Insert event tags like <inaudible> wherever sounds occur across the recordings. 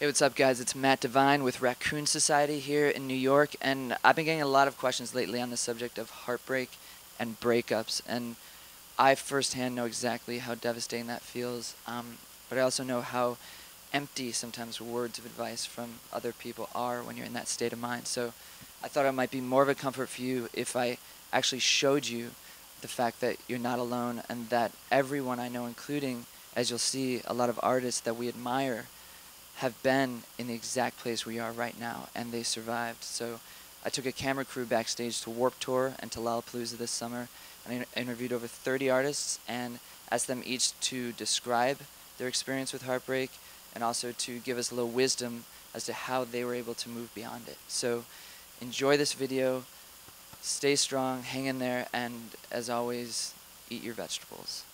Hey, what's up, guys? It's Mat Devine with Raccoon Society here in New York, and I've been getting a lot of questions lately on the subject of heartbreak and breakups, and I firsthand know exactly how devastating that feels, um, but I also know how empty sometimes words of advice from other people are when you're in that state of mind. So I thought it might be more of a comfort for you if I actually showed you the fact that you're not alone and that everyone I know, including, as you'll see, a lot of artists that we admire, have been in the exact place we are right now, and they survived. So I took a camera crew backstage to Warped Tour and to Lollapalooza this summer, and I interviewed over 30 artists and asked them each to describe their experience with heartbreak and also to give us a little wisdom as to how they were able to move beyond it. So enjoy this video, stay strong, hang in there, and as always, eat your vegetables.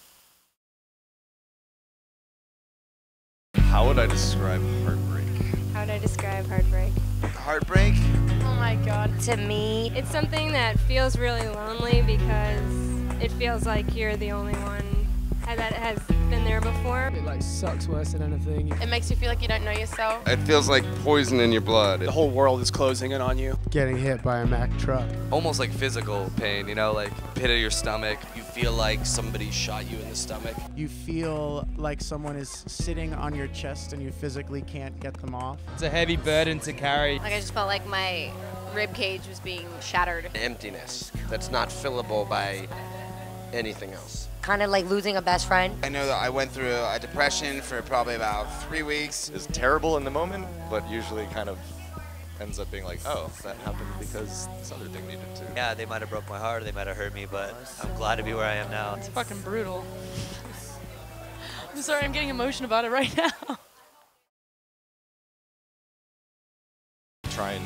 How would I describe heartbreak? How would I describe heartbreak? Heartbreak? Oh my god. To me, It's something that feels really lonely because it feels like you're the only one that has been there before. It like sucks worse than anything. It makes you feel like you don't know yourself. It feels like poison in your blood. The whole world is closing in on you. Getting hit by a Mack truck. almost like physical pain, you know, like pit of your stomach. You feel like somebody shot you in the stomach. You feel like someone is sitting on your chest and you physically can't get them off. It's a heavy burden to carry. like I just felt like my rib cage was being shattered. Emptiness that's not fillable by anything else. Kind of like losing a best friend. I know that I went through a depression for probably about three weeks. It's terrible in the moment, but usually kind of ends up being like, oh, that happened because this other thing needed to. Yeah, they might have broke my heart, they might have hurt me, but I'm glad to be where I am now. It's fucking brutal. I'm sorry, I'm getting emotional about it right now. Try and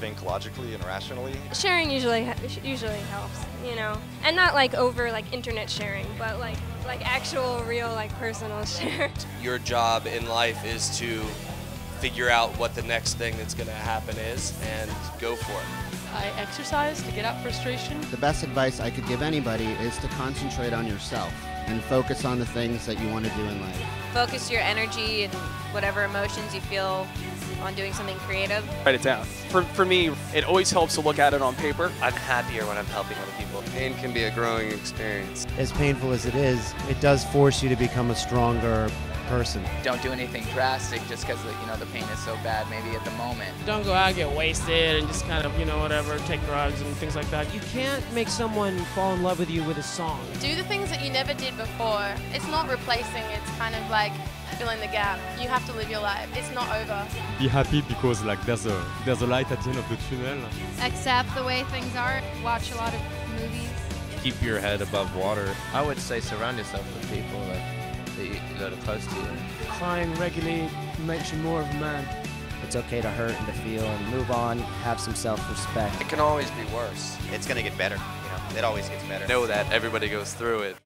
think logically and rationally. Sharing usually usually helps, you know, and not like over like internet sharing, but like like actual real like personal <laughs> share. Your job in life is to figure out what the next thing that's going to happen is and go for it. I exercise to get out frustration. The best advice I could give anybody is to concentrate on yourself and focus on the things that you want to do in life. Focus your energy and whatever emotions you feel on doing something creative. Write it down. For, for me, it always helps to look at it on paper. I'm happier when I'm helping other people. Pain can be a growing experience. As painful as it is, it does force you to become a stronger person. Don't do anything drastic just because you know the pain is so bad. Maybe at the moment. Don't go out and get wasted and just kind of, you know, whatever, take drugs and things like that. You can't make someone fall in love with you with a song. Do the things that you never did before. It's not replacing, it's kind of like filling the gap. You have to live your life. It's not over. Be happy because like there's a there's a light at the end of the tunnel. Accept the way things are. Watch a lot of movies. Keep your head above water. I would say surround yourself with people that, you, that are close to you. Crying regularly makes you more of a man. It's okay to hurt and to feel and move on, have some self-respect. It can always be worse. It's going to get better, you know. It always gets better. Know that everybody goes through it.